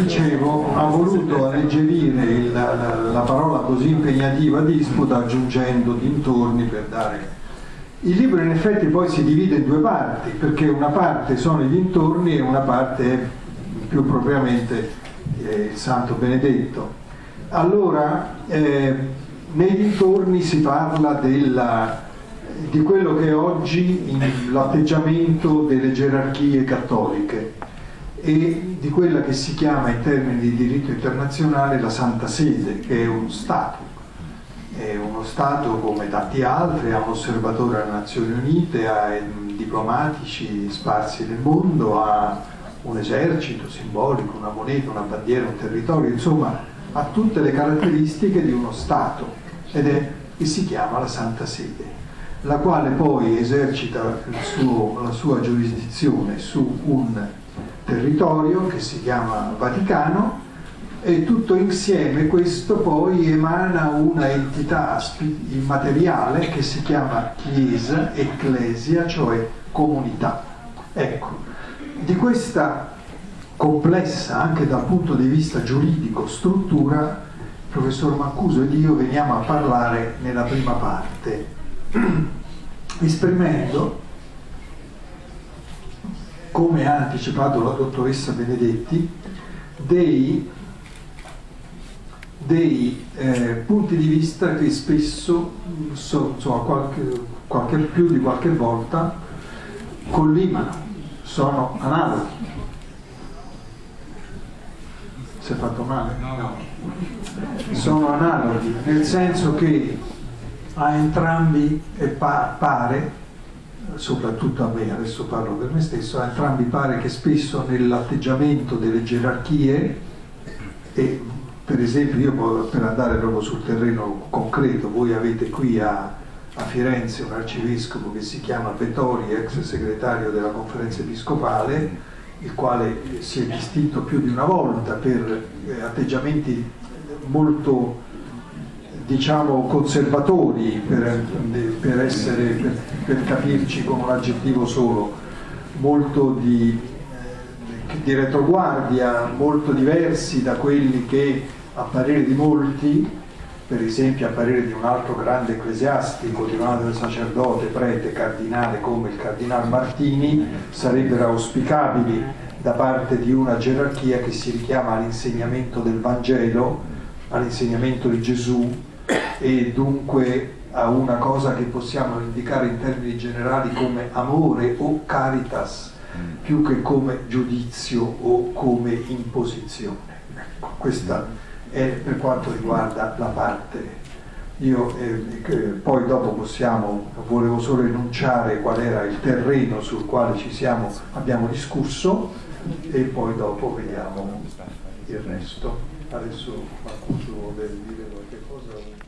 dicevo, ha voluto alleggerire il, la, la, la, parola così impegnativa disputa aggiungendo dintorni per dare... Il libro in effetti poi si divide in due parti, perché una parte sono i dintorni e una parte è più propriamente eh, il Santo Benedetto. Allora, eh, nei dintorni si parla della, di quello che è oggi l'atteggiamento delle gerarchie cattoliche e di quella che si chiama in termini di diritto internazionale la Santa Sede, che è uno Stato. È uno Stato come tanti altri, ha un osservatore alle Nazioni Unite, ha diplomatici sparsi nel mondo, ha un esercito simbolico, una moneta, una bandiera, un territorio, insomma ha tutte le caratteristiche di uno Stato ed è, e si chiama la Santa Sede, la quale poi esercita suo, la sua giurisdizione su un territorio che si chiama Vaticano e tutto insieme questo poi emana una entità immateriale che si chiama Chiesa, Ecclesia, cioè comunità. Ecco, di questa complessa anche dal punto di vista giuridico struttura, il professor Mancuso ed io veniamo a parlare nella prima parte, esprimendo come ha anticipato la dottoressa Benedetti, dei, dei eh, punti di vista che spesso, so, insomma, qualche, qualche, più di qualche volta, collimano, sono analoghi. Si è fatto male? No. Sono analoghi, nel senso che a entrambi pa pare soprattutto a me, adesso parlo per me stesso, a entrambi pare che spesso nell'atteggiamento delle gerarchie, e per esempio io per andare proprio sul terreno concreto, voi avete qui a, a Firenze un arcivescovo che si chiama Petori, ex segretario della conferenza episcopale, il quale si è distinto più di una volta per eh, atteggiamenti molto diciamo conservatori per, per, essere, per, per, capirci con un aggettivo solo, molto di, di retroguardia, molto diversi da quelli che a parere di molti, per esempio a parere di un altro grande ecclesiastico, di un altro sacerdote, prete, cardinale come il cardinale Martini, sarebbero auspicabili da parte di una gerarchia che si richiama all'insegnamento del Vangelo, all'insegnamento di Gesù e dunque a una cosa che possiamo indicare in termini generali come amore o caritas più che come giudizio o come imposizione. Ecco, questa è per quanto riguarda la parte. Io eh, poi dopo possiamo, volevo solo enunciare qual era il terreno sul quale ci siamo, abbiamo discusso e poi dopo vediamo il resto. Adesso qualcuno vuole dire qualche cosa.